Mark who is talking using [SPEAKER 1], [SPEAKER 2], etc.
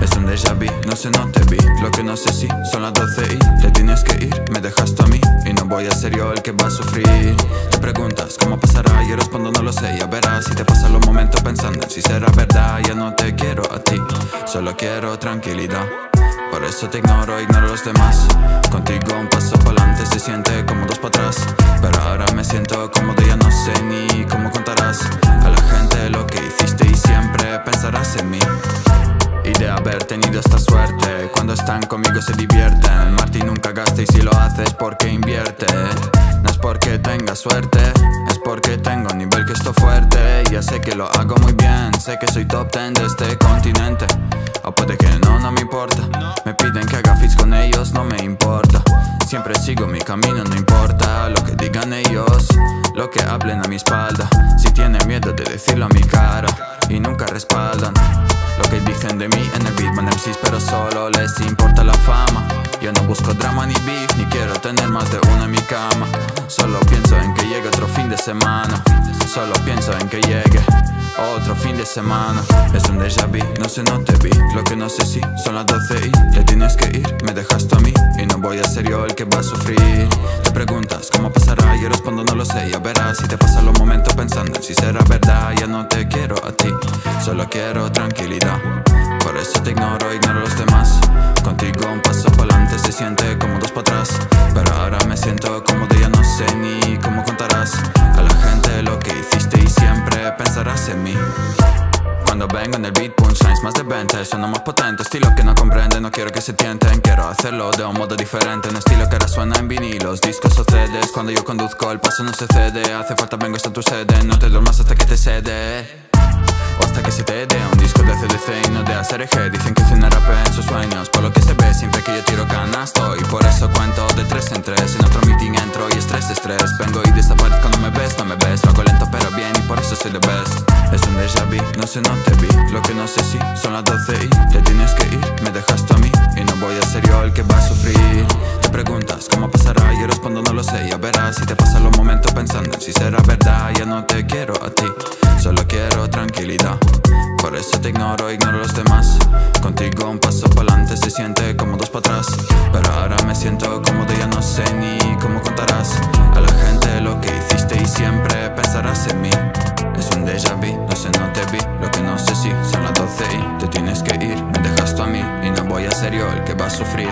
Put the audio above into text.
[SPEAKER 1] Es un déjà vu, no sé, no te vi. Lo que no sé si son las 12 y te tienes que ir. Me dejaste a mí y no voy a ser yo el que va a sufrir. Te preguntas cómo pasará, yo respondo no lo sé. Ya verás si te pasan los momentos pensando en si será verdad. Ya no te quiero a ti, solo quiero tranquilidad. Por eso te ignoro, ignoro a los demás. Contigo un paso para adelante se siente como dos para atrás. Pero ahora me siento cómodo, están conmigo se divierten. Martín nunca gasta y si lo haces porque invierte No es porque tenga suerte Es porque tengo nivel que estoy fuerte. Ya sé que lo hago muy bien Sé que soy top ten de este continente. O puede que no, no me importa. Me piden que haga fits con ellos, no me importa. Siempre sigo mi camino, no importa Lo que digan ellos Lo que hablen a mi espalda. Si tienen miedo de decirlo a mi cara Y nunca respaldan lo que dicen de mí en el beat MCs pero solo les importa Yo no busco drama ni beef, ni quiero tener más de uno en mi cama. Solo pienso en que llegue otro fin de semana. Solo pienso en que llegue otro fin de semana. Es un déjà vu, no sé, no te vi. Lo que no sé si son las 12 y te tienes que ir. Me dejaste a mí y no voy a ser yo el que va a sufrir. Te preguntas cómo pasará, yo respondo no lo sé. Ya verás si te pasan los momentos pensando en si será verdad. Ya no te quiero a ti, solo quiero tranquilidad. Por eso te ignoro, ignoro siente como dos para atrás. Pero ahora me siento cómodo, ya no sé ni cómo contarás. A la gente lo que hiciste y siempre pensarás en mí. Cuando vengo en el beat, punchlines más de 20 Suena más potente, estilo que no comprende No quiero que se tienten, quiero hacerlo de un modo diferente Un estilo que ahora suena en vinilos, discos o CDs Cuando yo conduzco, el paso no se cede. Hace falta, vengo hasta tu sede No te duermas hasta que te cede. O hasta que se te dé un disco de CDC y no de eje Dicen que soy rap en sus estrés, Vengo y desaparezco, no me ves, no me ves. Lo hago lento pero bien y por eso soy the best. Es un déjà vu, no sé, no te vi. Lo que no sé si son las 12 y te tienes que ir. Me dejaste a mí y no voy a ser yo el que va a sufrir. Te preguntas cómo pasará, yo respondo no lo sé. Ya verás si te pasan los momentos pensando en si será verdad. Ya no te quiero a ti, solo quiero tranquilidad. Por eso te ignoro, ignoro a los demás. Contigo un paso para adelante se siente como dos para atrás. Pero ahora me siento cómodo, ya no sé ni cómo Lo que no sé si son las 12 y te tienes que ir. Me dejas tú a mí y no voy a ser yo el que va a sufrir